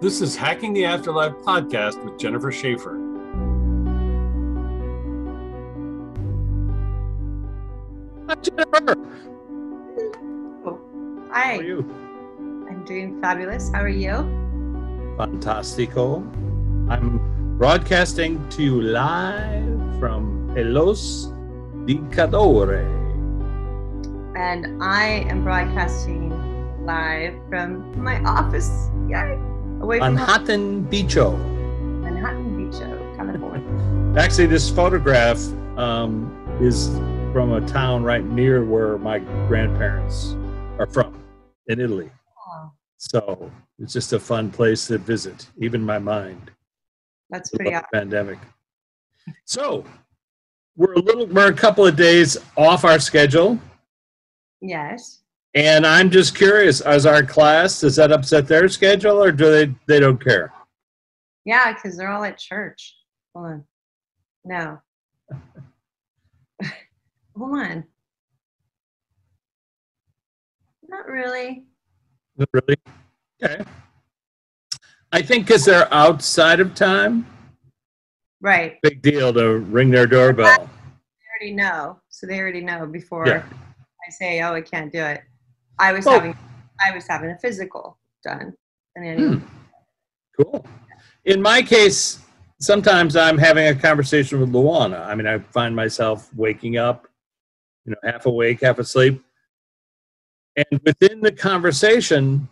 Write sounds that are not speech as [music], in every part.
This is Hacking the Afterlife podcast with Jennifer Schaefer. Hi, Jennifer. Oh, hi. How are you? I'm doing fabulous. How are you? Fantastico. I'm broadcasting to you live from Elos di Cadore. And I am broadcasting live from my office. Yay! Away from Manhattan Beacho. Manhattan Beach, oh, California. [laughs] Actually, this photograph um, is from a town right near where my grandparents are from in Italy. Oh, So it's just a fun place to visit, even my mind. that's pretty awesome. the pandemic. So we're a little, we're a couple of days off our schedule, Yes. And I'm just curious: as our class, does that upset their schedule, or do they they don't care? Yeah, because they're all at church. Hold on. No. [laughs] Hold on. Not really. Not Really? Okay. I think because they're outside of time, Right. big deal to ring their doorbell. They already know. So they already know before Yeah. I say, "Oh, I can't do it." I was Oh. having, I was having a physical done, Hmm. Cool. In my case, sometimes I'm having a conversation with Luana. I mean, I find myself waking up, you know, half awake, half asleep. And within the conversation,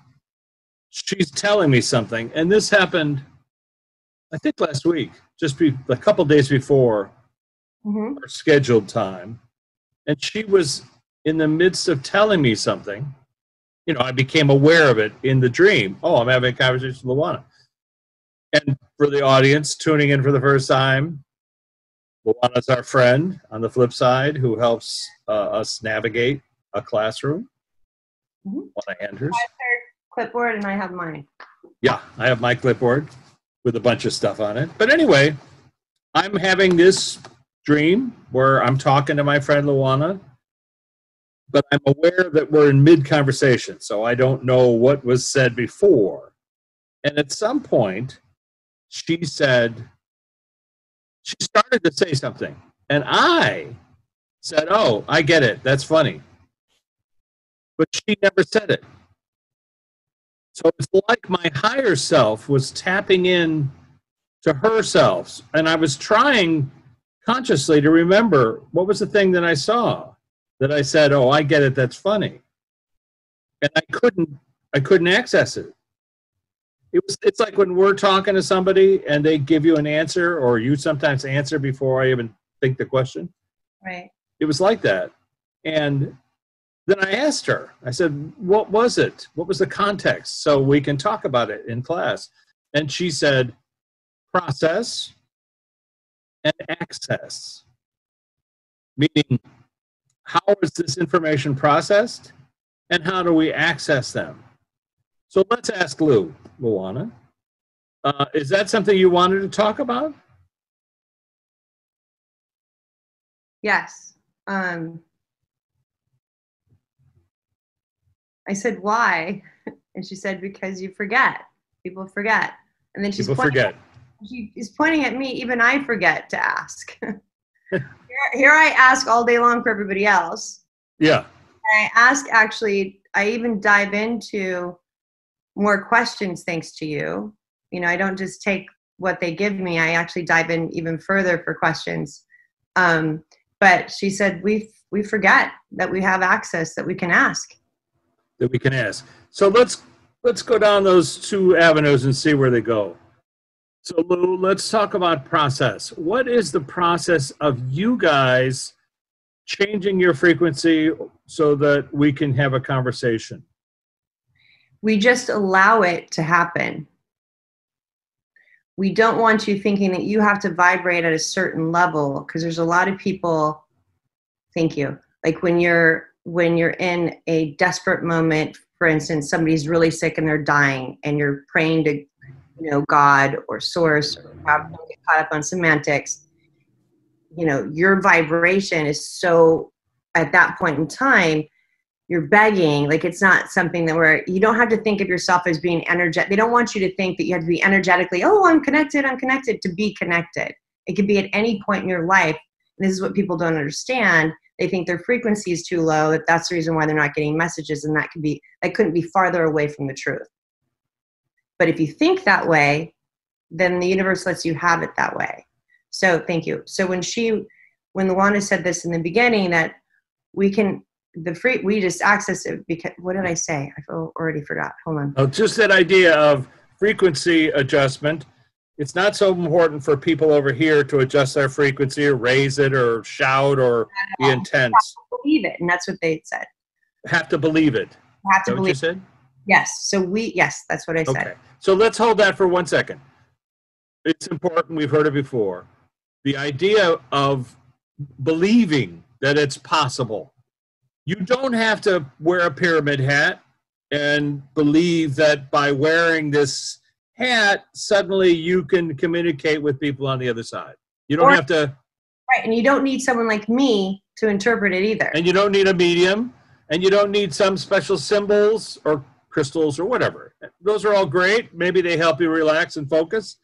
she's telling me something. And this happened, I think last week, just be, a couple days before Mhm. our scheduled time. And she was in the midst of telling me something. You know, I became aware of it in the dream. Oh, I'm having a conversation with Luana. And for the audience tuning in for the first time, Luana's our friend on the flip side who helps uh, us navigate a classroom. Mhm. Luana Anders. clipboard, and I have mine. Yeah, I have my clipboard with a bunch of stuff on it. But anyway, I'm having this dream where I'm talking to my friend Luana, but I'm aware that we're in mid conversation, so I don't know what was said before. And at some point, she said, she started to say something, and I said, Oh, I get it. That's funny. But she never said it. So it's like my higher self was tapping in to herself. And I was trying consciously to remember what was the thing that I saw that I said, Oh, I get it, that's funny. And I couldn't I couldn't access it. It was it's like when we're talking to somebody and they give you an answer or you sometimes answer before I even think the question Right. it was like that. And then I asked her, I said, What was it? What was the context? So we can talk about it in class. And she said, Process and access. Meaning, how is this information processed and how do we access them? So let's ask Lou, Luana. Uh, is that something you wanted to talk about? Yes. Um, I said, why? [laughs] And she said, because you forget. People forget. And then she's People pointing, forget. She is pointing at me. Even I forget to ask. [laughs] here, I ask all day long for everybody else. Yeah. I ask actually, I even dive into more questions thanks to you. You know, I don't just take what they give me, I actually dive in even further for questions. Um, but she said, we, we forget that we have access that we can ask. that we can ask. So let's let's go down those two avenues and see where they go. So Lou, let's talk about process. What is the process of you guys changing your frequency so that we can have a conversation? We just allow it to happen. We don't want you thinking that you have to vibrate at a certain level because there's a lot of people, thank you, like when you're when you're in a desperate moment for instance somebody's really sick and they're dying and you're praying to you know god or source or caught up on semantics you know your vibration is so at that point in time you're begging. Like it's not something that where you don't have to think of yourself as being energetic they don't want you to think that you have to be energetically oh i'm connected i'm connected to be connected. It could be at any point in your life and this is what people don't understand they think their frequency is too low that that's the reason why they're not getting messages and that could be that couldn't be farther away from the truth but if you think that way then the universe lets you have it that way so thank you so when she when Luana said this in the beginning that we can the free we just access it because what did I say? I already forgot. Hold on. Oh, just that idea of frequency adjustment. It's not so important for people over here to adjust their frequency or raise it or shout or be intense. believe it, and that's what they said. Have to believe it. Have to believe. What you said? Yes. So we yes, that's what I said. Okay. So let's hold that for one second. It's important. We've heard it before. The idea of believing that it's possible you don't have to wear a pyramid hat and believe that by wearing this hat, suddenly you can communicate with people on the other side. You don't or, have to. Right, and you don't need someone like me to interpret it either. And you don't need a medium, and you don't need some special symbols or crystals or whatever. Those are all great. Maybe they help you relax and focus.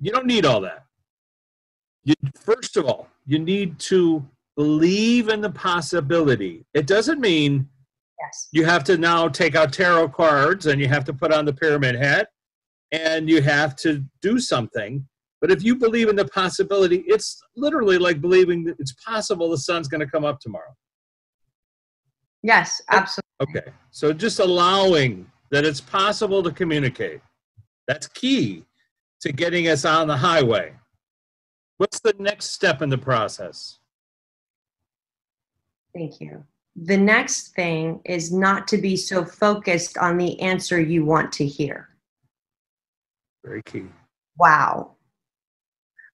You don't need all that. You, first of all, you need to believe in the possibility. It doesn't mean yes. you have to now take out tarot cards and you have to put on the pyramid hat and you have to do something. But if you believe in the possibility, it's literally like believing that it's possible the sun's going to come up tomorrow. Yes, absolutely. Okay. So just allowing that it's possible to communicate. That's key to getting us on the highway. What's the next step in the process? Thank you. The next thing is not to be so focused on the answer you want to hear. Very key. Wow.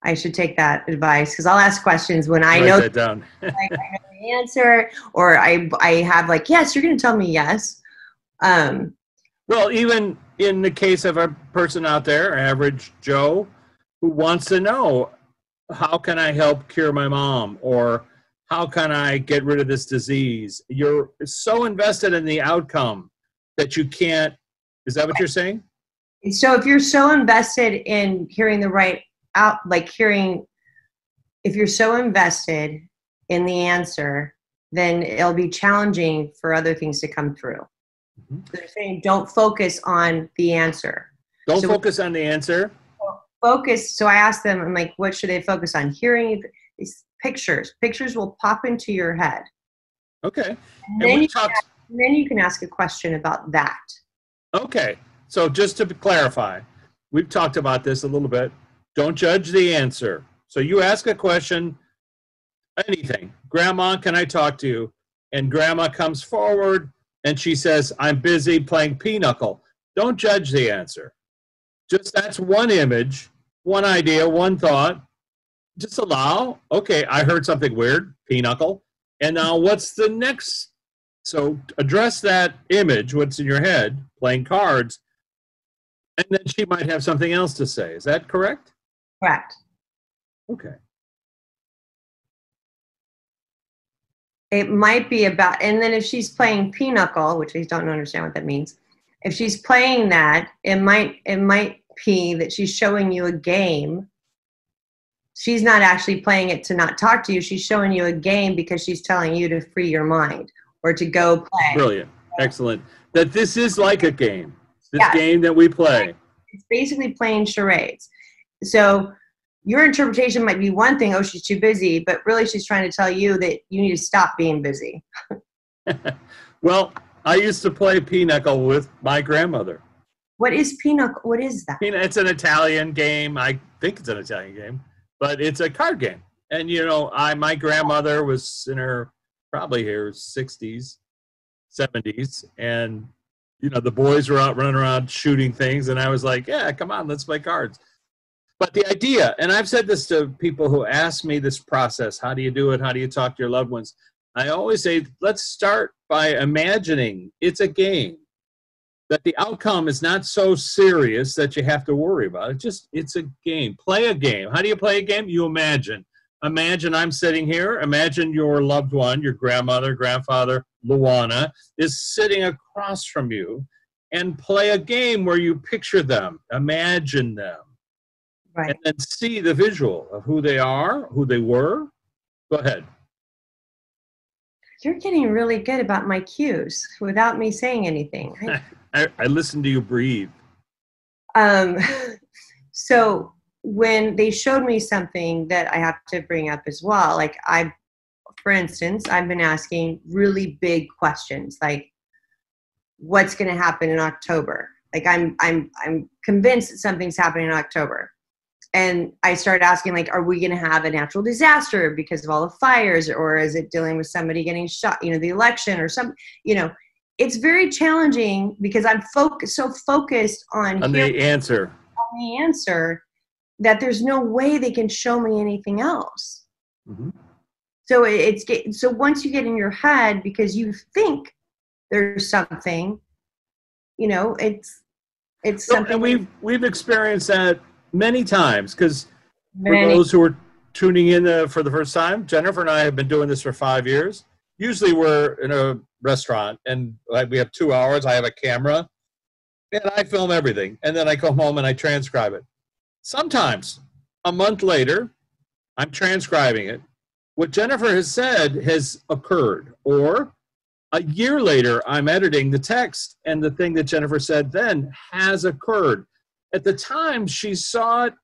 I should take that advice because I'll ask questions when I Write know, that down. [laughs] like, I know the answer, or I I have like yes, you're going to tell me yes. Um, well, even in the case of a person out there, average Joe, who wants to know how can I help cure my mom, or how can I get rid of this disease? You're so invested in the outcome that you can't. Is that what you're saying? So if you're so invested in hearing the right out, like hearing, if you're so invested in the answer, then it'll be challenging for other things to come through. Mm-hmm. They're saying don't focus on the answer. Don't so focus on the answer. Focus. So I asked them, I'm like, what should they focus on? Hearing these pictures. Pictures will pop into your head. Okay. And, then, you talked- ask, then you can ask a question about that. Okay. So just to clarify, we've talked about this a little bit. Don't judge the answer. So you ask a question, anything. Grandma, can I talk to you? And grandma comes forward and she says, I'm busy playing pinochle. Don't judge the answer. Just that's one image, one idea, one thought just allow. Okay, I heard something weird, pinochle. And now what's the next? So address that image, what's in your head, playing cards, and then she might have something else to say. Is that correct? Correct. Okay. It might be about, and then if she's playing pinochle, which I don't understand what that means, if she's playing that, it might it might be that she's showing you a game she's not actually playing it to not talk to you. She's showing you a game because she's telling you to free your mind or to go play. Brilliant. Excellent. That this is like a game. This yes. game that we play. It's basically playing charades. So your interpretation might be one thing, oh, she's too busy, but really she's trying to tell you that you need to stop being busy. [laughs] well, I used to play pinochle with my grandmother. What is pinochle? What is that? It's an Italian game. I think it's an Italian game but it's a card game. And you know, I my grandmother was in her probably her 60s, 70s, and you know the boys were out running around shooting things, and I was like, yeah, come on, let's play cards. But the idea, and I've said this to people who ask me this process: how do you do it? How do you talk to your loved ones? I always say, let's start by imagining it's a game that the outcome is not so serious that you have to worry about it. Just it's a game. Play a game. How do you play a game? You imagine. imagine I'm sitting here. Imagine your loved one, your grandmother, grandfather, Luana, is sitting across from you and play a game where you picture them, imagine them, Right. and then see the visual of who they are, who they were. Go ahead. You're getting really good about my cues without me saying anything. I- [laughs] I, I listen to you breathe. um, [laughs] so when they showed me something that I have to bring up as well, like I, for instance, I've been asking really big questions, like what's going to happen in October. Like I'm, I'm, I'm convinced that something's happening in October. And I started asking, like, are we going to have a natural disaster because of all the fires, or is it dealing with somebody getting shot, you know, the election or some, you know, it's very challenging because I'm focused so focused on, On the answer. on the answer that there's no way they can show me anything else. Mhm. So it's so once you get in your head because you think there's something, you know, it's it's So, something and we've we've experienced that many times because for those who are tuning in uh, for the first time, Jennifer and I have been doing this for five years. Usually, we're in a restaurant and like, we have two hours. I have a camera, and I film everything, and then I go home and I transcribe it. Sometimes, a month later, I'm transcribing it. What Jennifer has said has occurred, or a year later, I'm editing the text, and the thing that Jennifer said then has occurred. At the time, she saw it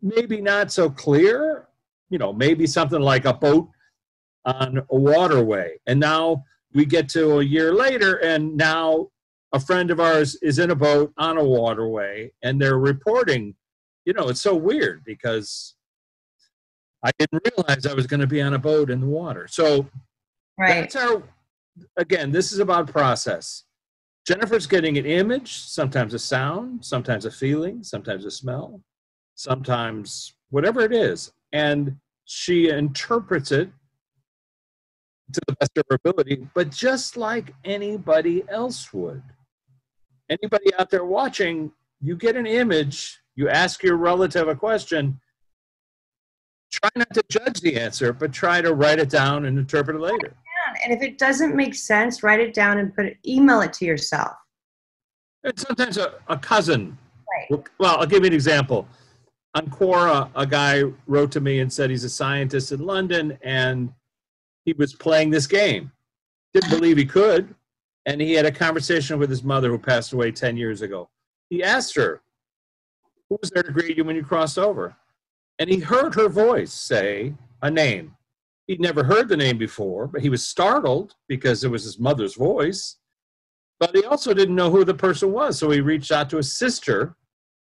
maybe not so clear, you know, maybe something like a boat on a waterway. And now we get to a year later, and now a friend of ours is in a boat on a waterway, and they're reporting. You know, it's so weird because I didn't realize I was going to be on a boat in the water. So right. that's our, again, this is about process. Jennifer's getting an image, sometimes a sound, sometimes a feeling, sometimes a smell, sometimes whatever it is. And she interprets it to the best of her ability, but just like anybody else would. Anybody out there watching, you get an image, you ask your relative a question, try not to judge the answer, but try to write it down and interpret it later. And if it doesn't make sense, write it down and put it, email it to yourself. And sometimes a, a cousin. Right. Well, I'll give you an example. On Quora, a guy wrote to me and said he's a scientist in London and he was playing this game. Didn't believe he could. And he had a conversation with his mother who passed away 10 years ago. He asked her, Who was there to greet you when you crossed over? And he heard her voice say a name. He'd never heard the name before, but he was startled because it was his mother's voice. But he also didn't know who the person was. So he reached out to his sister,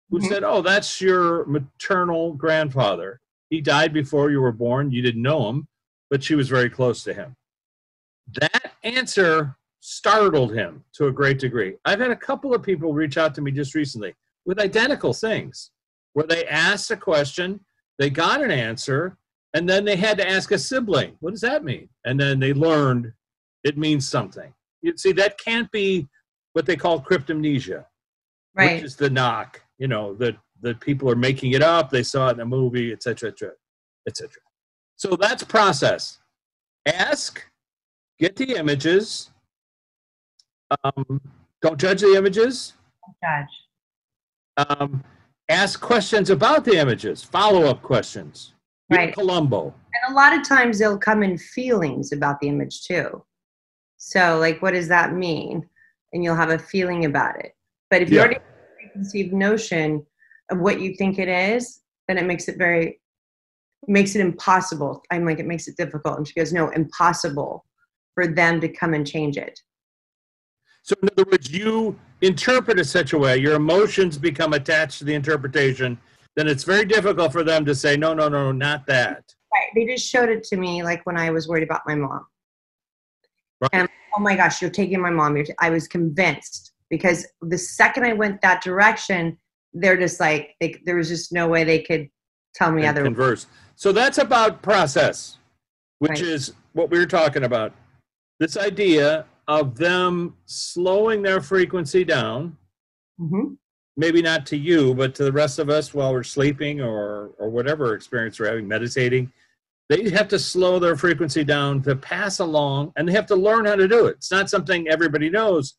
who Mhm. said, Oh, that's your maternal grandfather. He died before you were born. You didn't know him, but she was very close to him. That answer startled him to a great degree. I've had a couple of people reach out to me just recently with identical things where they asked a question, they got an answer, and then they had to ask a sibling, What does that mean? And then they learned it means something. You see, that can't be what they call cryptomnesia, Right. which is the knock, you know, that, that people are making it up, they saw it in a movie, et cetera, et cetera, et cetera. So that's process. Ask, get the images. Um, don't judge the images. Don't Judge. Um, ask questions about the images, follow up questions. Right. Columbo. And a lot of times they'll come in feelings about the image too. So, like, what does that mean? And you'll have a feeling about it. But if you already have a preconceived notion of what you think it is, then it makes it very, makes it impossible. I'm like, it makes it difficult. And she goes, no, impossible for them to come and change it. So, in other words, you interpret it such a way, your emotions become attached to the interpretation, then it's very difficult for them to say, no, no, no, not that. Right. They just showed it to me like when I was worried about my mom. Right. And oh my gosh, you're taking my mom. T- I was convinced because the second I went that direction, they're just like they, there was just no way they could tell me other. converse. So that's about process, which Right. is what we were talking about. This idea of them slowing their frequency down, Mhm. Maybe not to you, but to the rest of us while we're sleeping or or whatever experience we're having, meditating. they have to slow their frequency down to pass along, and they have to learn how to do it. It's not something everybody knows.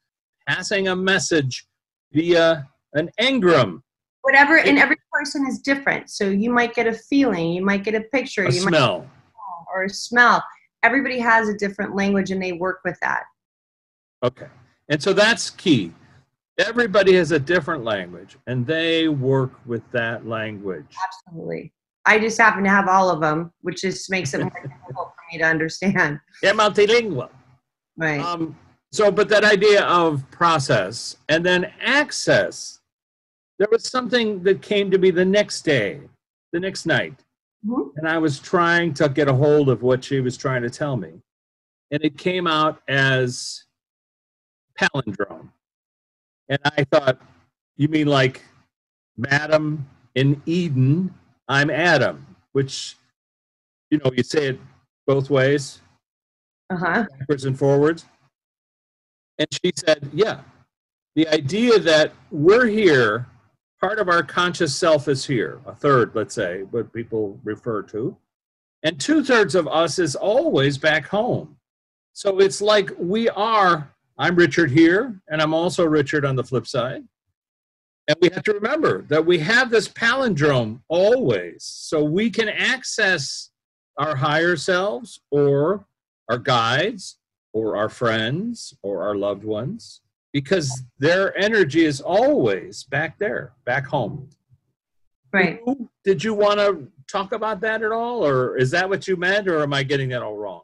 Passing a message via an engram, Whatever, and every person is different. So you might get a feeling, you might get a picture, a you might smell. or a smell. Everybody has a different language, and they work with that. Okay. And so that's key. Everybody has a different language, and they work with that language. Absolutely. I just happen to have all of them, which just makes it more [laughs] difficult for me to understand. They're multilingual. Right. Um, so, but that idea of process and then access, there was something that came to me the next day, the next night, Mhm. and I was trying to get a hold of what she was trying to tell me. And it came out as palindrome. And I thought, you mean like Madam in Eden, I'm Adam, which, you know, you say it both ways Uh huh. backwards and forwards. And she said, Yeah, the idea that we're here, part of our conscious self is here, a third, let's say, what people refer to, and two thirds of us is always back home. So it's like we are, I'm Richard here, and I'm also Richard on the flip side. And we have to remember that we have this palindrome always, so we can access our higher selves or our guides or our friends or our loved ones because their energy is always back there, back home. Right. Did you want to talk about that at all, or is that what you meant, or am I getting that all wrong?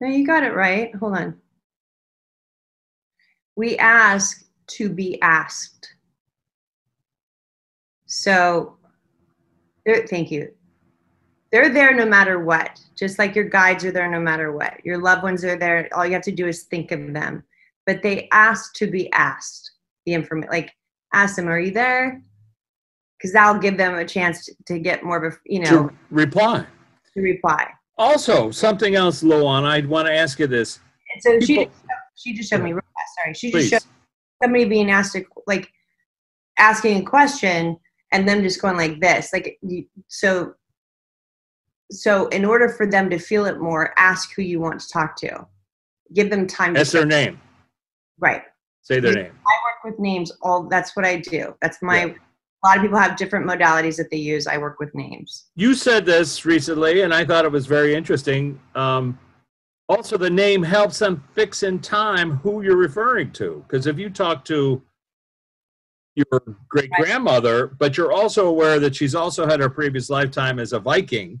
No, you got it right. Hold on. We ask to be asked. So, thank you. They're there no matter what, just like your guides are there no matter what. Your loved ones are there. All you have to do is think of them. But they ask to be asked the information. Like, ask them, are you there? Because that'll give them a chance to, to get more of a, you know, to reply. to reply. Also, something else, Luan, I'd want to ask you this. And so she, People- she just showed me, real fast, sorry, she Please. just showed somebody being asked a, like asking a question and them just going like this like so so in order for them to feel it more ask who you want to talk to give them time That's their name. right Say their name. I work with names all that's what i do that's my Yeah. A lot of people have different modalities that they use i work with names You said this recently, and I thought it was very interesting. Um, also, the name helps them fix in time who you're referring to. Because if you talk to your great grandmother, but you're also aware that she's also had her previous lifetime as a Viking,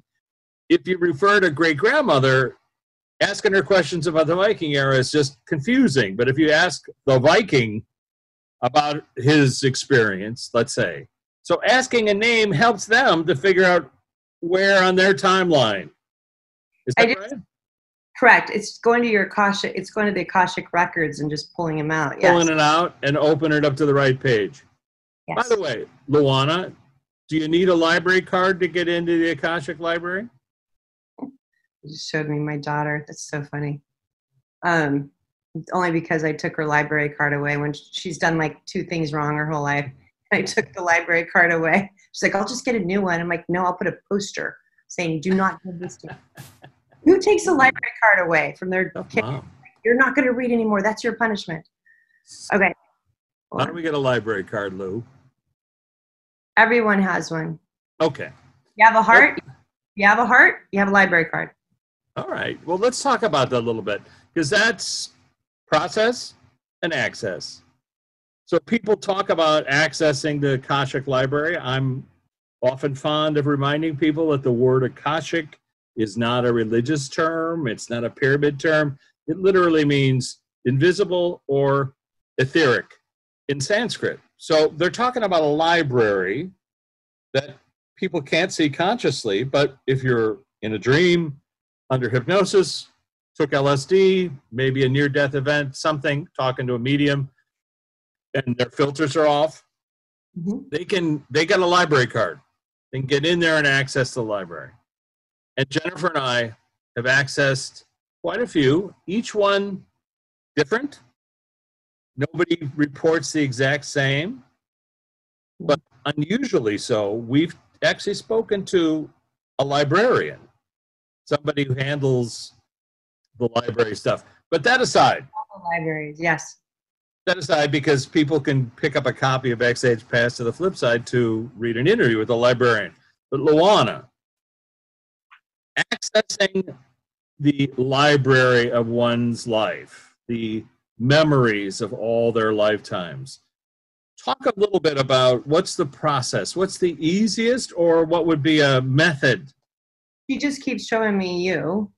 if you refer to great grandmother, asking her questions about the Viking era is just confusing. But if you ask the Viking about his experience, let's say, so asking a name helps them to figure out where on their timeline. Is that just- right? correct it's going to your akashic it's going to the akashic records and just pulling them out yes, Pulling it out and open it up to the right page. yes. By the way, Luana, do you need a library card to get into the Akashic Library? You just showed me my daughter. That's so funny. Um, only because I took her library card away when she's done like two things wrong her whole life. [laughs] I took the library card away. She's like, I'll just get a new one. I'm like, no, I'll put a poster saying, do not give this to me. [laughs] Who takes a library card away from their Oh, kid? Mom. You're not going to read anymore. That's your punishment. Okay. How do we get a library card, Lou? Everyone has one. Okay. You have a heart. You have a heart. You have a library card. All right. Well, let's talk about that a little bit because that's process and access. So people talk about accessing the Akashic Library. I'm often fond of reminding people that the word Akashic is not a religious term, it's not a pyramid term. It literally means invisible or etheric in Sanskrit. So they're talking about a library that people can't see consciously, but if you're in a dream, under hypnosis, took LSD, maybe a near death event, something, talking to a medium, and their filters are off, Mhm. they can they got a library card. Can get in there and access the library. And Jennifer and I have accessed quite a few, each one different. Nobody reports the exact same, but unusually so. We've actually spoken to a librarian, somebody who handles the library stuff. But that aside, Libraries, yes. that aside, because people can pick up a copy of Backstage Pass to the flip side to read an interview with a librarian. But Luana, accessing the library of one's life, the memories of all their lifetimes. Talk a little bit about what's the process, what's the easiest, or what would be a method. She just keeps showing me you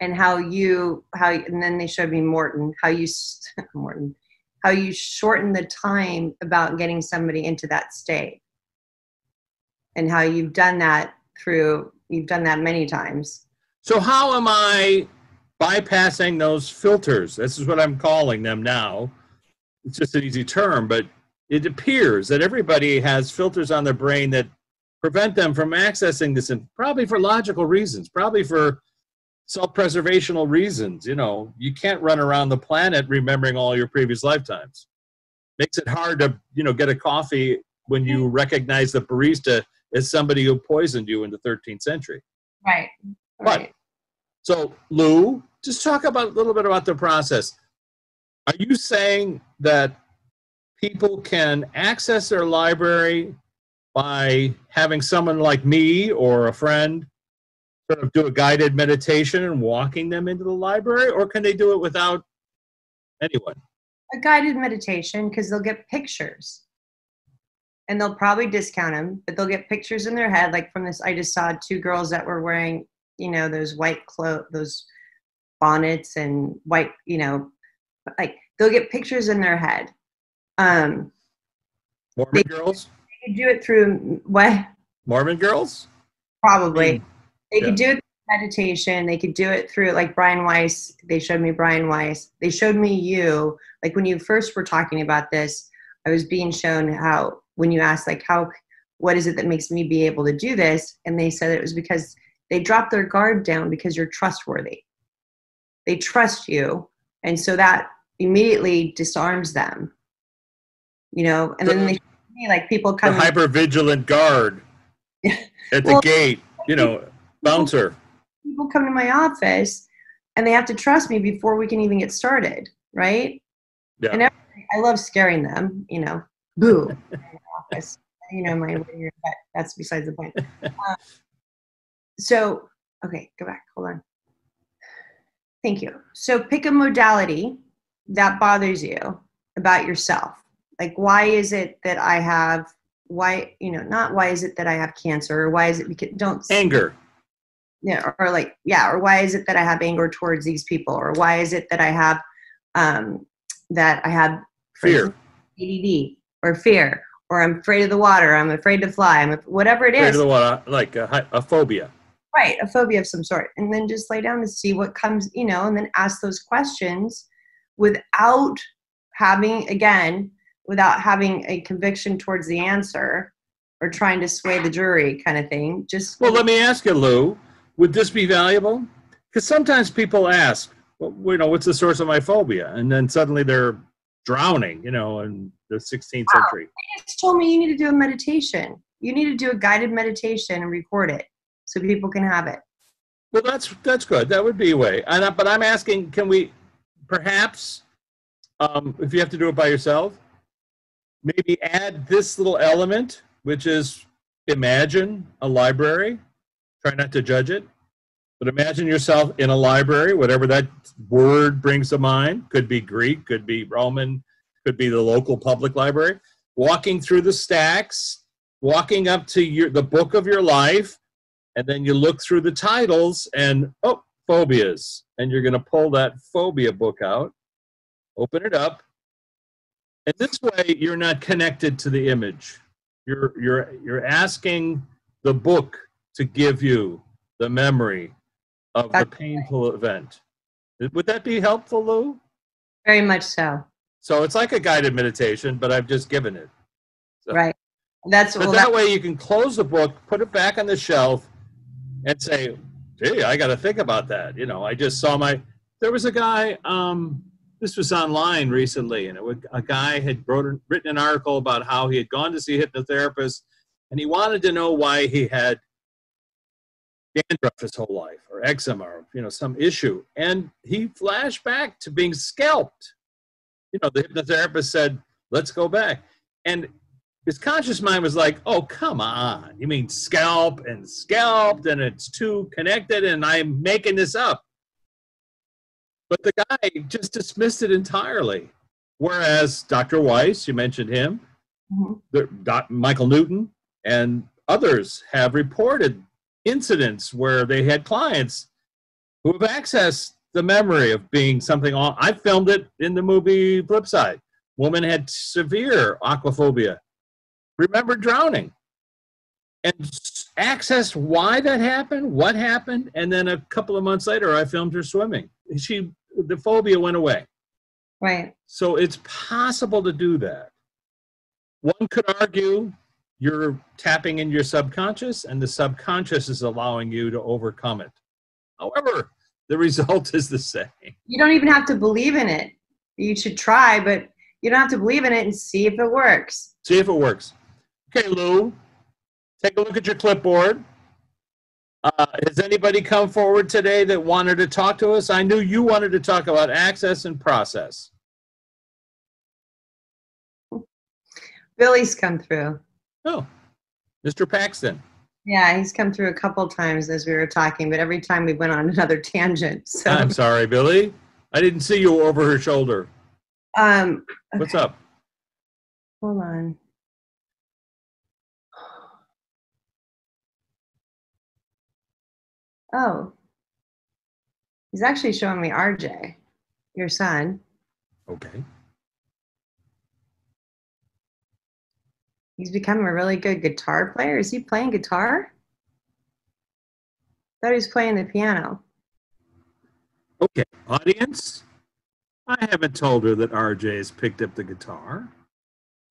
and how you how and then they showed me Morton how you [laughs] Morton how you shorten the time about getting somebody into that state and how you've done that through you've done that many times So, how am I bypassing those filters? This is what I'm calling them now. It's just an easy term, but it appears that everybody has filters on their brain that prevent them from accessing this, and probably for logical reasons, probably for self-preservational reasons. You know, you can't run around the planet remembering all your previous lifetimes. Makes it hard to, you know, get a coffee when you mm-hmm. recognize the barista as somebody who poisoned you in the 13th century. right But so Lou, just talk about a little bit about the process. Are you saying that people can access their library by having someone like me or a friend sort of do a guided meditation and walking them into the library, or can they do it without anyone? a guided meditation because they'll get pictures and they'll probably discount them but they'll get pictures in their head like from this i just saw two girls that were wearing you know those white clo those bonnets and white you know like they'll get pictures in their head um Mormon girls? you do it through what Mormon girls? probably they Yeah. could do it through meditation. They could do it through like brian weiss they showed me brian weiss. They showed me you. Like when you first were talking about this i was being shown how when you asked like how what is it that makes me be able to do this? And they said it was because they dropped their guard down because you're trustworthy. They trust you. And so that immediately disarms them. You know? And then they me like people The come hyper vigilant guard [laughs] at the Well- gate, you know, bouncer. people come to my office and they have to trust me before we can even get started, right? Yeah. And I love scaring them, you know, boo, office. [laughs] You know, my but that's besides the point. Um, so, okay, go back. Hold on. Thank you. So, pick a modality that bothers you about yourself. Like, why is it that I have? Why, you know, not why is it that I have cancer, or why is it because don't Anger. Yeah or, or like yeah or why is it that i have anger towards these people or why is it that i have um that i have Fear. add or fear or i'm afraid of the water i'm afraid to fly i'm whatever it Afraid is of the water, like a, a phobia. right a phobia of some sort and then just lay down and see what comes you know and then ask those questions without having again without having a conviction towards the answer or trying to sway the jury kind of thing just Well, let me ask you, Lou, would this be valuable? Because sometimes people ask, well, you know, what's the source of my phobia? And then suddenly they're drowning, you know, in the 16th century. just told me you need to do a meditation. You need to do a guided meditation and record it so people can have it. Well, that's that's good. That would be a way. And I, but I'm asking, can we perhaps, um, if you have to do it by yourself, maybe add this little element, which is imagine a library. Try not to judge it, but imagine yourself in a library, whatever that word brings to mind. Could be Greek, could be Roman, could be the local public library. Walking through the stacks, walking up to your the book of your life, and then you look through the titles and oh phobias and you're going to pull that phobia book out open it up and this way you're not connected to the image you're you're you're asking the book to give you the memory of the That's painful event would that be helpful lou Very much so. so it's like a guided meditation but i've just given it So- Right. That's but well, that that, way you can close the book, put it back on the shelf, and say, "Gee, I got to think about that." You know, I just saw my. There was a guy. Um, this was online recently, and it was, a guy had wrote, written an article about how he had gone to see a hypnotherapist, and he wanted to know why he had dandruff his whole life or eczema or you know some issue. And he flashed back to being scalped. You know the hypnotherapist said let's go back. And his conscious mind was like oh come on. You mean scalp and scalped and it's too connected and i'm making this up. But the guy just dismissed it entirely. Whereas dr weiss you mentioned him Mhm. the, michael newton and others have reported incidents where they had clients who have accessed the memory of being something on. I filmed it in the movie Flipside. Woman had severe aquaphobia, remembered drowning, and accessed why that happened, what happened, and then a couple of months later, I filmed her swimming. She the phobia went away. Right. So it's possible to do that. One could argue you're tapping in your subconscious, and the subconscious is allowing you to overcome it. However, the [laughs] result is the same. You don't even have to believe in it. You should try, but you don't have to believe in it and see if it works. See if it works. Okay, Lou, take a look at your clipboard. Uh, has anybody come forward today that wanted to talk to us? I knew you wanted to talk about access and process. Billy's come through. Oh, Mr. Paxton. Yeah, he's come through a couple times as we were talking, but every time we went on [laughs] another tangent. So, I'm sorry, Billy. I didn't see you over her shoulder. um, What's up? hold on. Oh, he's actually showing me RJ, your son. Okay. He's become a really good guitar player. Is he playing guitar? thought he was playing the piano. Okay, audience, I haven't told her that RJ has picked up the guitar.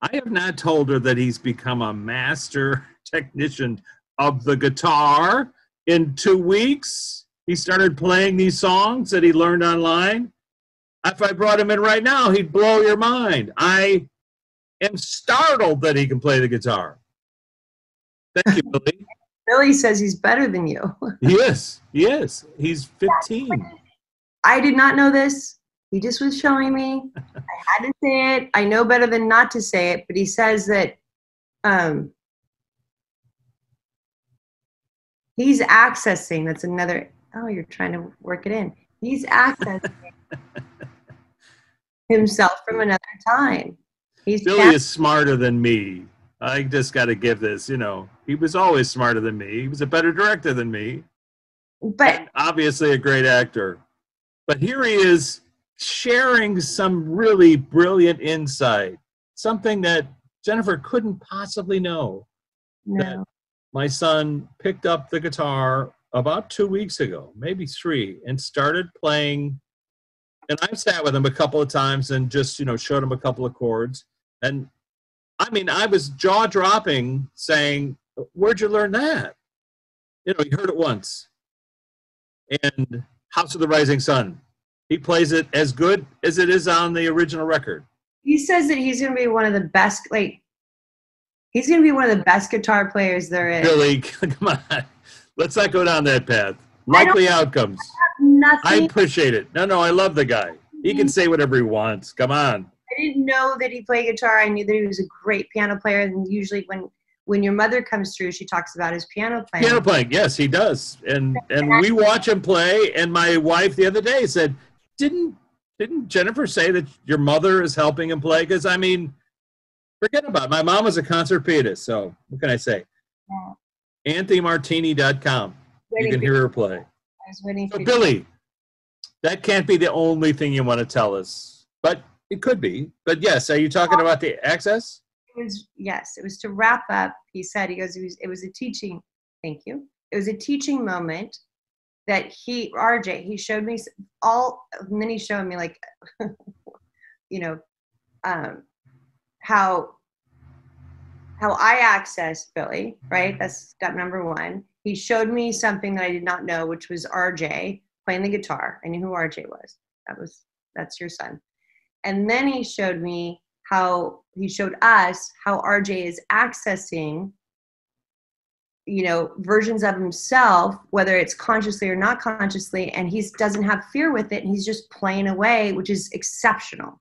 I have not told her that he's become a master [laughs] technician of the guitar. In two weeks, he started playing these songs that he learned online. If I brought him in right now, he'd blow your mind. I am startled that he can play the guitar. Thank you, Billy. [laughs] Billy says he's better than you. He yes, He. He's 15. I did not know this. He just was showing me. I had to say it. I know better than not to say it, but he says that um, he's accessing. That's another. Oh, you're trying to work it in. He's accessing [laughs] himself from another time. He's Billy is smarter than me. I just got to give this, you know, he was always smarter than me. He was a better director than me. but and obviously a great actor. But here he is sharing some really brilliant insight, something that Jennifer couldn't possibly know. no. My son picked up the guitar about two weeks ago, maybe three, and started playing. And I've sat with him a couple of times and just, you know, showed him a couple of chords. And I mean, I was jaw dropping saying, Where'd you learn that? You know, he heard it once. And House of the Rising Sun. He plays it as good as it is on the original record. He says that he's going to be one of the best. Like he's going to be one of the best guitar players there is. Billy, [laughs] come on. Let's not go down that path. Likely outcomes. I Nothing. appreciate it. No, no, I love the guy. He can mhm. say whatever he wants. Come on. I didn't know that he played guitar. I knew that he was a great piano player. And usually, when when your mother comes through, she talks about his piano playing. Piano playing, yes, he does. And and we watch him play. And my wife the other day said, "Didn't didn't Jennifer say that your mother is helping him play?" Because I mean, forget about it. my mom was a concert pianist. So what can I say? Yeah. AnthonyMartini.com. You can hear her play. I was waiting So for Billy, that can't be the only thing you want to tell us, but it could be. But yes, are you talking about the access? it was yes it was to wrap up he said he goes it was, it was a teaching thank you. It was a teaching moment that he rj he showed me all and then he showed me like [laughs] you know um how how i access billy right? That's step number one. He showed me something that i did not know which was rj playing the guitar. I knew who rj was. That was that's your son and then he showed me how he showed us how RJ is accessing you know versions of himself whether it's consciously or not consciously and he doesn't have fear with it and he's just playing away which is exceptional.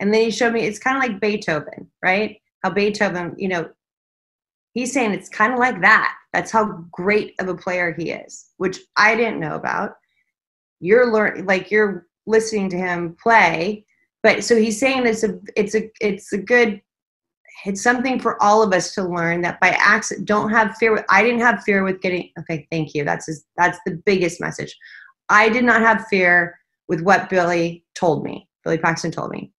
And then he showed me it's kind of like beethoven right? How beethoven you know he's saying it's kind of like that. That's how great of a player he is which i didn't know about. You're learning like you're listening to him play but so he's saying it's a it's a it's a good it's something for all of us to learn that by accident don't have fear with, i didn't have fear with getting okay thank you. That's his, that's the biggest message. I did not have fear with what billy told me billy paxton told me.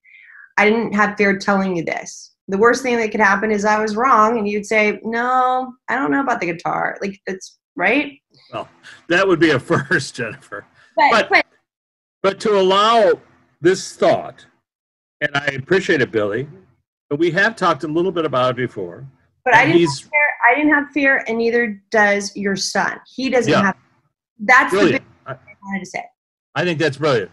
I didn't have fear telling you this. The worst thing that could happen is i was wrong and you'd say no i don't know about the guitar. Like that's right? Well that would be a [laughs] first jennifer. But, but, but, to allow this thought and i appreciate it billy but we have talked a little bit about it before. But I didn't, have fear, I didn't have fear, and neither does your son. He doesn't Yeah. have. That's brilliant. the big thing I wanted to say. I think that's brilliant.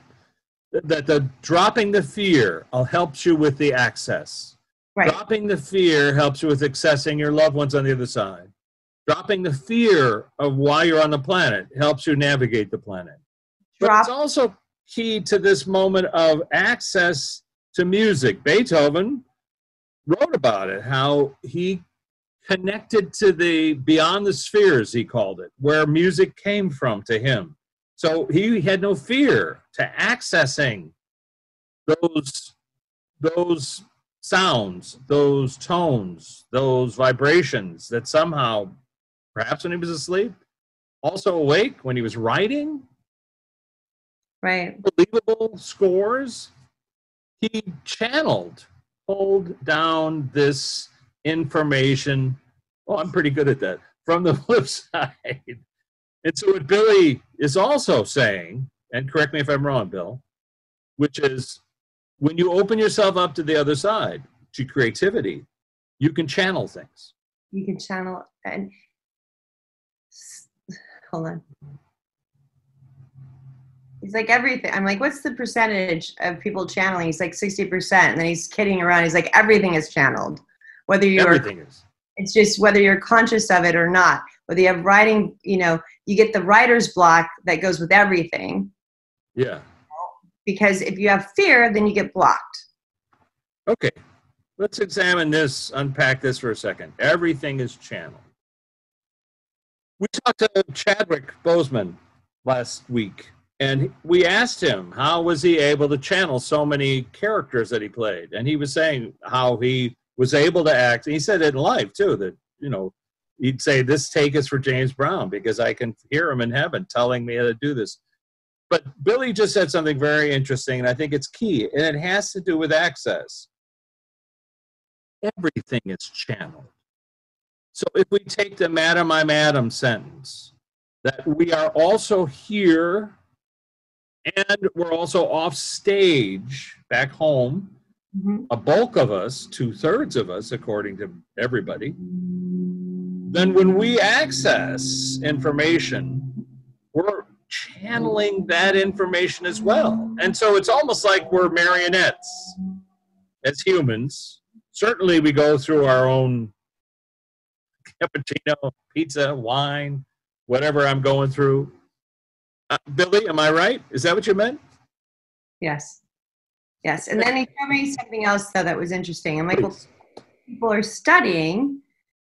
That the dropping the fear helps you with the access. Right. Dropping the fear helps you with accessing your loved ones on the other side. Dropping the fear of why you're on the planet helps you navigate the planet. But Drop. it's also key to this moment of access to music. Beethoven wrote about it, how he connected to the beyond the spheres, he called it, where music came from to him. So he had no fear to accessing those those sounds, those tones, those vibrations that somehow, perhaps when he was asleep, also awake when he was writing, Right. believable scores, he channeled, pulled down this information. Oh, I'm pretty good at that from the [laughs] flip side. And so, what Billy is also saying, and correct me if I'm wrong, Bill, which is when you open yourself up to the other side, to creativity, you can channel things. You can channel and hold on. He's like everything. I'm like, what's the percentage of people channeling? He's like 60%. And then he's kidding around. He's like, everything is channeled. Whether you're Everything is. it's just whether you're conscious of it or not. Whether you have writing, you know, you get the writer's block that goes with everything. Yeah. Because if you have fear, then you get blocked. Okay. Let's examine this, unpack this for a second. Everything is channeled. We talked to Chadwick Boseman last week, and we asked him how was he able to channel so many characters that he played, and he was saying how he was able to act. He said it in life too that you know he'd say this take is for James Brown because I can hear him in heaven telling me how to do this. But Billy just said something very interesting, and I think it's key, and it has to do with access everything is channeled. So if we take the Madam I'm Adam sentence, that we are also here and we're also off stage back home, Mhm. a bulk of us, two thirds of us, according to everybody, then when we access information, we're channeling that information as well. And so it's almost like we're marionettes as humans. Certainly, we go through our own cappuccino, pizza, wine, whatever I'm going through. Uh, Billy, am I right? Is that what you meant? Yes. Yes. And then he showed me something else though that was interesting. I'm like, well, people are studying,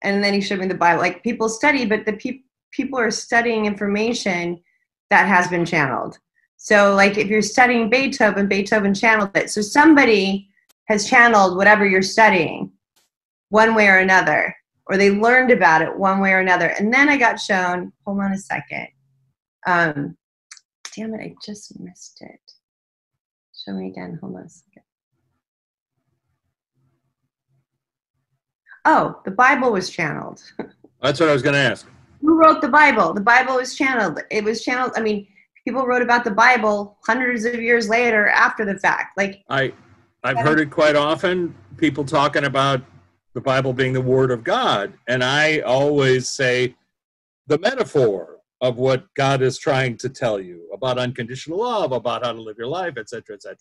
and then he showed me the Bible. Like people study, but the peop people are studying information that has been channeled. So, like if you're studying Beethoven, Beethoven channeled it. So somebody has channeled whatever you're studying, one way or another, or they learned about it one way or another. And then I got shown. Hold on a second. Um, damn it! I just missed it. Show me again. Hold on a second. Oh, the Bible was channeled. [laughs] That's what I was going to ask. Who wrote the Bible? The Bible was channeled. It was channeled. I mean, people wrote about the Bible hundreds of years later after the fact. Like, I, I've heard it quite often. People talking about the Bible being the Word of God, and I always say the metaphor of what God is trying to tell you about unconditional love, about how to live your life, etc., etc.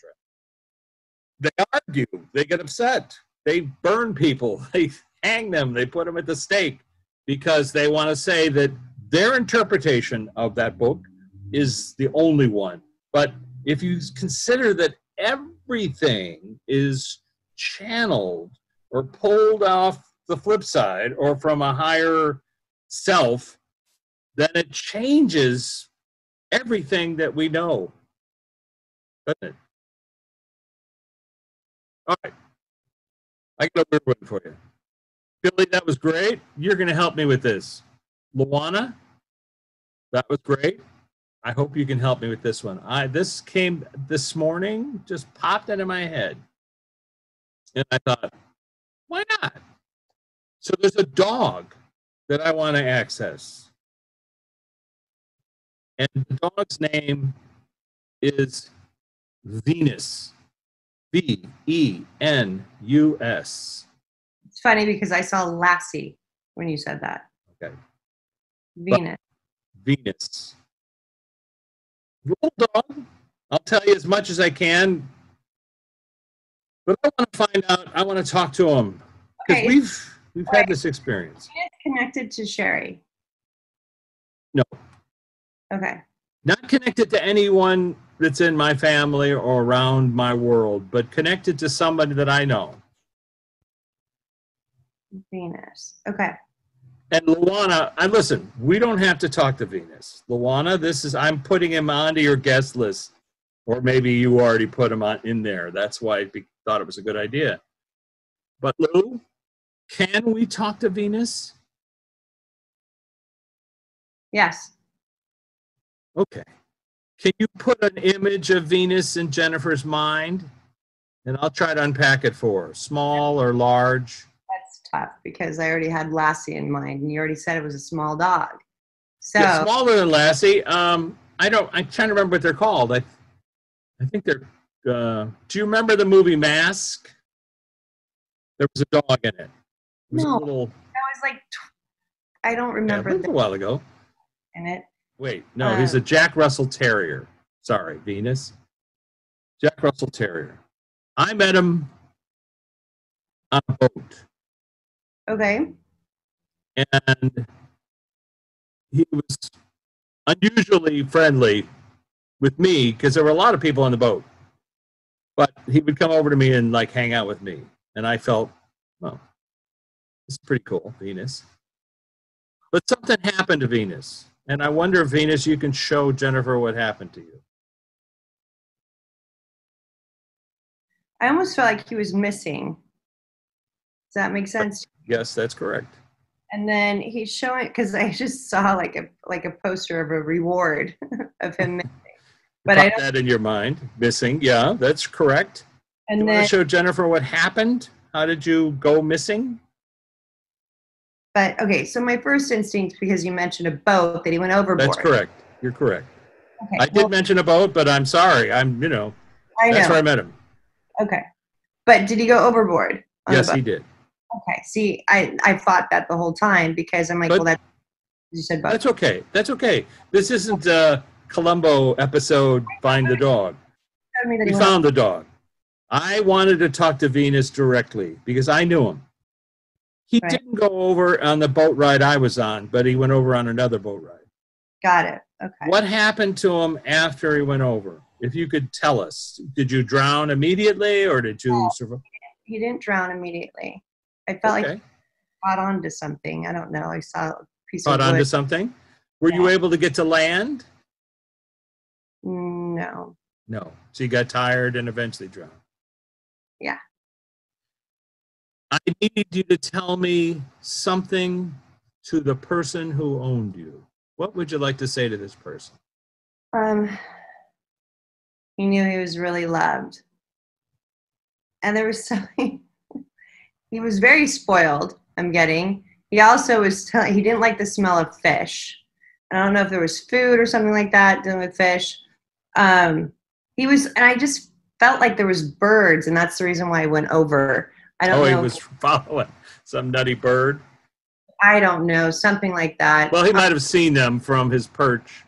They argue. They get upset. They burn people. [laughs] They hang them. They put them at the stake because they want to say that their interpretation of that book is the only one. But if you consider that everything is channeled or pulled off the flip side or from a higher self, then it changes everything that we know. Doesn't it? All right. I got a weird one for you. Billy, that was great. You're going to help me with this. Luana, that was great. I hope you can help me with this one. I this came this morning, just popped into my head. And I thought, why not? So there's a dog that I want to access. And the dog's name is Venus. V E N U S. It's funny because I saw Lassie when you said that. Okay. Venus. Venus. Little dog. I'll tell you as much as I can. But I want to find out, I want to talk to him. Because Okay. we've we've had this experience. Venus connected to Sherry. No. Okay. Not connected to anyone that's in my family or around my world, but connected to somebody that I know. Venus. Okay. And Luana, I listen, we don't have to talk to Venus. Luana, this is I'm putting him onto your guest list. Or maybe you already put him on in there. That's why I be, thought it was a good idea. But Lou, can we talk to Venus? Yes. Okay. Can you put an image of Venus in Jennifer's mind? And I'll try to unpack it for her. Small or large? That's tough because I already had Lassie in mind and you already said it was a small dog. So Yeah, smaller than Lassie. Um, I don't. I'm trying to remember what they're called. I, I think they're. Uh, do you remember the movie Mask? There was a dog in it. It was No. a little. that was like I don't Yeah, remember it was a while ago. in it. Wait, no, he's uh, a Jack Russell Terrier. Sorry, Venus. Jack Russell Terrier. I met him on a boat, Okay. and he was unusually friendly with me because there were a lot of people on the boat. But he would come over to me and like hang out with me, and I felt, well, this is pretty cool, Venus. But something happened to Venus, and I wonder Venus, you can show Jennifer what happened to you. I almost felt like he was missing. Does that make sense? Yes, that's correct. And then he's showing because I just saw like a like a poster of a reward [laughs] of him missing. But I don't, that in your mind, missing. Yeah, that's correct. you and want then to show Jennifer what happened? How did you go missing? But okay, so my first instinct because you mentioned a boat that he went overboard. That's correct. You're correct. Okay, I did well, mention a boat, but I'm sorry. I'm, you know, I that's where I met him. Okay. But did he go overboard? Yes, he did. Okay. See, I I thought that the whole time because I'm like, But- well, that you said boat. That's okay. That's okay. This isn't a Columbo episode, Find the Dog. We he found the dog. I wanted to talk to Venus directly because I knew him. He Right. didn't go over on the boat ride I was on, but he went over on another boat ride. Got it. Okay. What happened to him after he went over? If you could tell us, did you drown immediately or did you survive? He didn't drown immediately. I felt like he caught on to something. I don't know. I saw a piece Caught of onto wood. something? Were you able to get to land? No. No. So you got tired and eventually drowned. Yeah. I need you to tell me something to the person who owned you. What would you like to say to this person? Um, he knew he was really loved. And there was [laughs] something, he was very spoiled, I'm getting. He also was, telling he didn't like the smell of fish. I don't know if there was food or something like that dealing with fish. Um, he was, and I just felt like there was birds, and that's the reason why I went over. I don't Oh, he was [laughs] following some nutty bird. I don't know, something like that. Well, he might have seen them from his perch.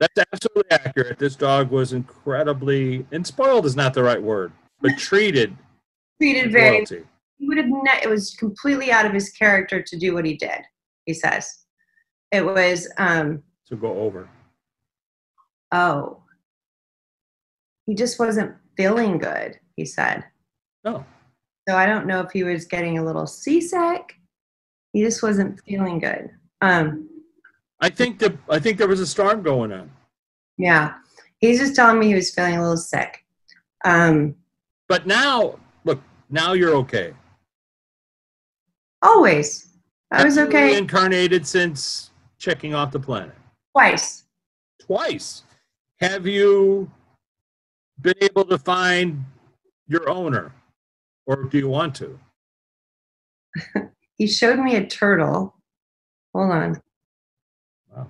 That's absolutely accurate. This dog was incredibly, and spoiled is not the right word, but [laughs] treated treated very loyalty. he would have ne- it was completely out of his character to do what he did he says. It was, um, So go over. oh, he just wasn't feeling good, he said. No. So I don't know if he was getting a little seasick. He just wasn't feeling good. Um, I think that I think there was a storm going on. yeah, he's just telling me he was feeling a little sick. Um, But now, look, now you're okay. always, I was okay Reincarnated since checking off the planet twice. twice. Have you been able to find your owner, or do you want to? [laughs] He showed me a turtle. Hold on. Wow.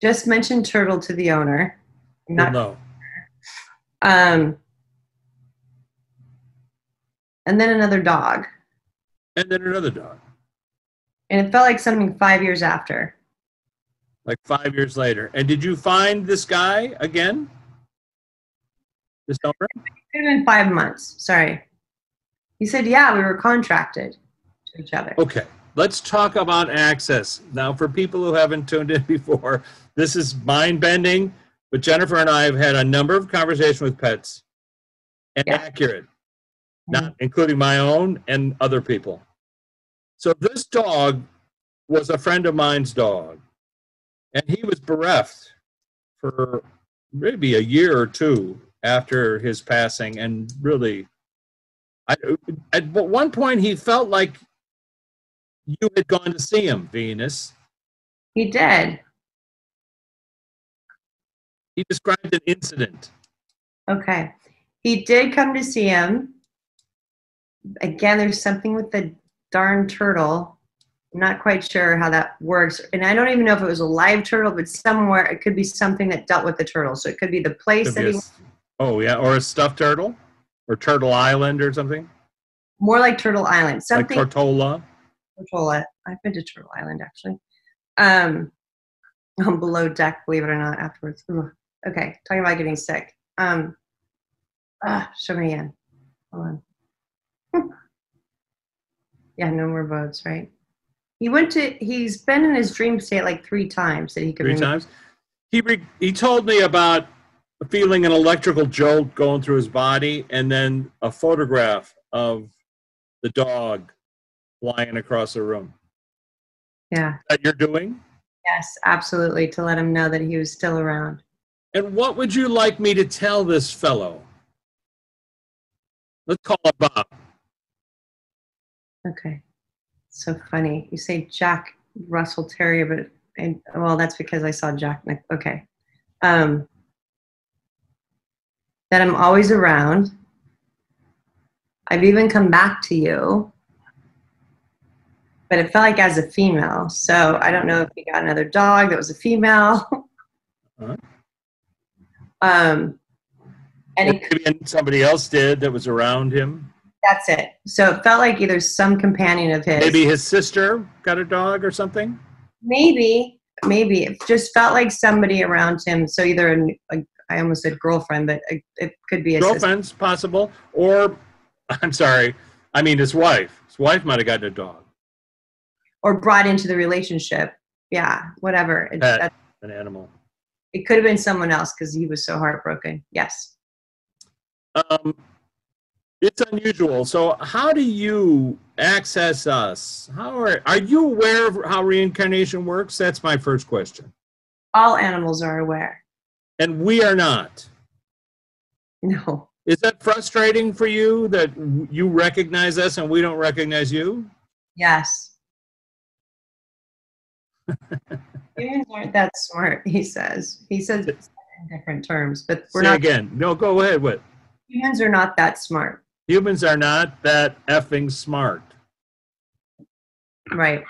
Just mentioned turtle to the owner. Not no. um, and then another dog, And then another dog. and it felt like something five years after. like five years later. And did you find this guy again? This owner? Could have been five months. Sorry. He said, "Yeah, we were contracted to each other." Okay, let's talk about access. Now, for people who haven't tuned in [laughs] before, this is mind bending, but Jennifer and I have had a number of conversations with pets and Yeah. accurate, mm-hmm. not including my own and other people. So, this dog was a friend of mine's dog, and he was bereft for maybe a year or two after his passing, and really. I, at one point, he felt like you had gone to see him, Venus. He did. He described an incident. Okay. He did come to see him. Again, there's something with the darn turtle. I'm not quite sure how that works. And I don't even know if it was a live turtle, but somewhere it could be something that dealt with the turtle. So it could be the place Could that he oh, yeah, or a stuffed turtle, or Turtle Island, or something more like Turtle Island. Something like Tortola. Tortola. I've been to Turtle Island actually. Um on below deck, believe it or not, afterwards. Okay, talking about getting sick. Um ah, show me again. Hold on. [laughs] yeah, no more boats, right? He went to he's been in his dream state like three times that he could Three remember. times. He re- he told me about feeling an electrical jolt going through his body, and then a photograph of the dog flying across the room. Yeah. That you're doing. Yes, absolutely. To let him know that he was still around. And what would you like me to tell this fellow? Let's call him Bob. Okay. So funny. You say Jack Russell Terrier, but and well, that's because I saw Jack. Okay. Um, that I'm always around. I've even come back to you, but it felt like as a female. So I don't know if you got another dog that was a female. Uh-huh. [laughs] um, and it maybe somebody else did that was around him. That's it. So it felt like either some companion of his. Maybe his sister got a dog or something. Maybe. Maybe. It just felt like somebody around him. So either a, a I almost said girlfriend, but it, it could be a sister. Girlfriend's possible, or [laughs] I'm sorry, I mean his wife. His wife might have gotten a dog, or brought into the relationship. Yeah, whatever. It, Pet. an animal. it could have been someone else because he was so heartbroken. Yes. Um, it's unusual. So, how do you access us? How are are you aware of how reincarnation works? That's my first question. All animals are aware. And we are not. No. Is that frustrating for you that you recognize us and we don't recognize you? Yes. [laughs] Humans aren't that smart, he says. He says in different terms, but we're Say not. again. No, go ahead. What? Humans are not that smart. Humans are not that effing smart. Right.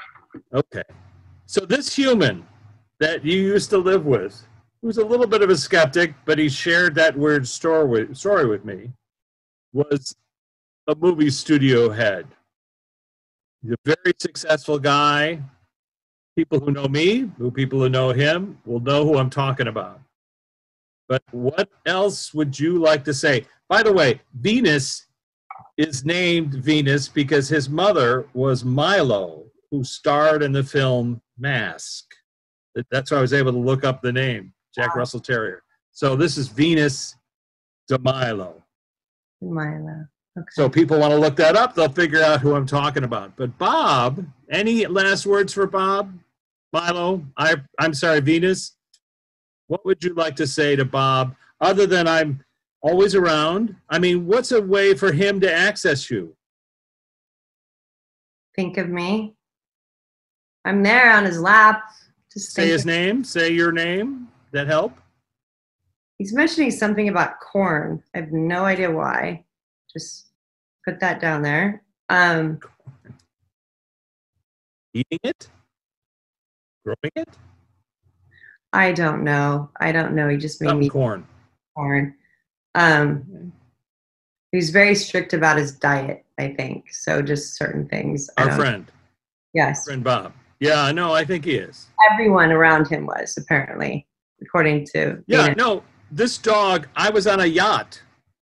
Okay. So this human that you used to live with, who's a little bit of a skeptic, but he shared that weird story with, story with me, was a movie studio head. He's a very successful guy. People who know me, who people who know him, will know who I'm talking about. But what else would you like to say? By the way, Venus is named Venus because his mother was Milo, who starred in the film Mask. That's why I was able to look up the name, Jack Wow. Russell Terrier. So this is Venus de Milo. Milo. Okay. So people want to look that up, they'll figure out who I'm talking about. But Bob, any last words for Bob? Milo, I I'm sorry, Venus. What would you like to say to Bob other than I'm always around? I mean, what's a way for him to access you? think of me. I'm there on his lap. Just Say his name, say your name. That help? He's mentioning something about corn. I have no idea why. Just put that down there. Um, Eating it? Growing it? I don't know. I don't know. He just made me corn. corn. Um, he's very strict about his diet. I think so. Just certain things. Our friend, Yes. friend Bob. Yeah, I know. I think he is. Everyone around him was apparently, according to. Yeah, Dana. no, this dog, I was on a yacht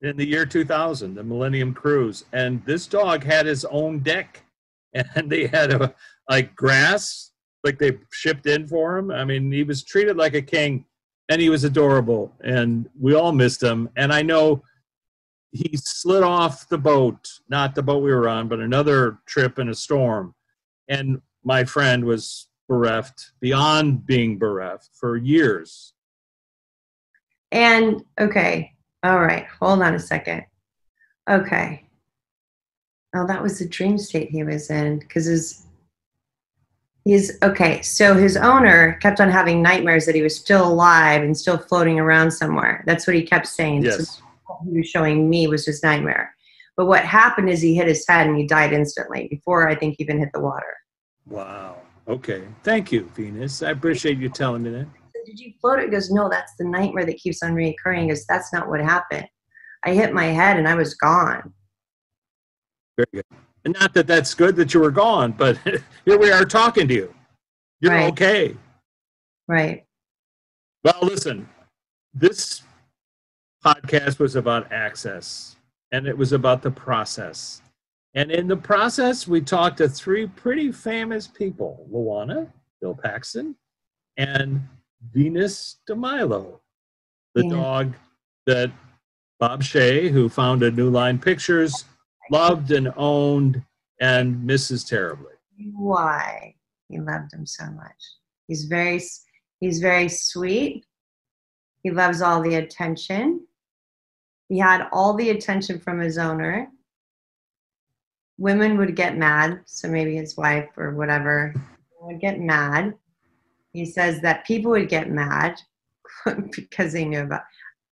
in the year 2000, the Millennium Cruise, and this dog had his own deck. [laughs] And they had a, like grass, like they shipped in for him. I mean, he was treated like a king and he was adorable. And we all missed him. And I know he slid off the boat, not the boat we were on, but another trip in a storm. And my friend was bereft beyond being bereft for years. And okay, all right. Hold on a second. Okay. Oh, that was the dream state he was in because his he's okay. So his owner kept on having nightmares that he was still alive and still floating around somewhere. That's what he kept saying. So Yes. what he was showing me was his nightmare. But what happened is he hit his head and he died instantly before I think he even hit the water. Wow. Okay. Thank you, Venus. I appreciate you telling me that. Did you float? He goes, No, that's the nightmare that keeps on reoccurring. Goes, That's not what happened. I hit my head and I was gone. Very good. And not that that's good that you were gone, but [laughs] here we are talking to you. You're Right. okay. Right. Well, listen, this podcast was about access and it was about the process. And in the process, we talked to three pretty famous people Luana, Bill Paxton, and Venus DeMilo, the Yeah. dog that Bob Shaye, who founded New Line Pictures, loved and owned and misses terribly. Why he loved him so much. He's very he's very sweet. He loves all the attention. He had all the attention from his owner. Women would get mad, so maybe his wife or whatever would get mad. He says that people would get mad [laughs] because they knew about.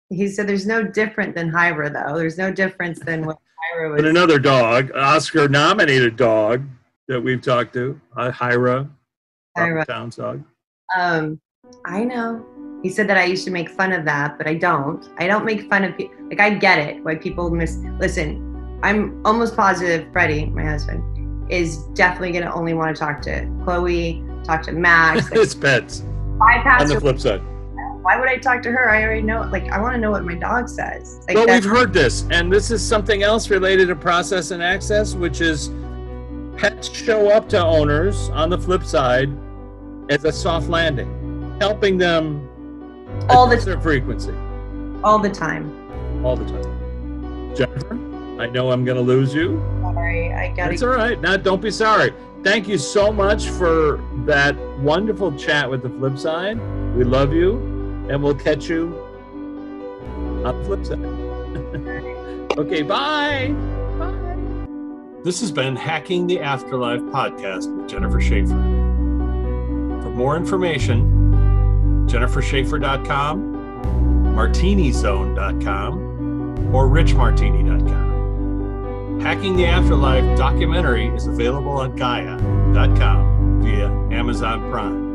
He said there's no different than Hyra though. There's no difference than what Hyra was. But another dog, Oscar nominated dog that we've talked to, uh, Hyra, Hyra. Robert Towne's dog. Um, I know. He said that I used to make fun of that, but I don't. I don't make fun of people. Like I get it why people miss. Listen, I'm almost positive Freddie, my husband, is definitely gonna only want to talk to Chloe, talk to Max. [laughs] Like, it's pets bypass on the flip side. Why would I talk to her? I already know. Like I want to know what my dog says. Like Well, we've heard this, and this is something else related to process and access, which is pets show up to owners on the flip side as a soft landing, helping them All the their frequency all the time. all the time. Jennifer, I know I'm going to lose you. Sorry, I gotta. It's all right. Now, don't be sorry. Thank you so much for that wonderful chat with the flip side. We love you, and we'll catch you on the flip side. [laughs] okay, bye. Bye. This has been Hacking the Afterlife podcast with Jennifer Shaffer. For more information, jennifershaffer.com, martinizone.com, or richmartini.com. Hacking the Afterlife documentary is available on Gaia.com via Amazon Prime.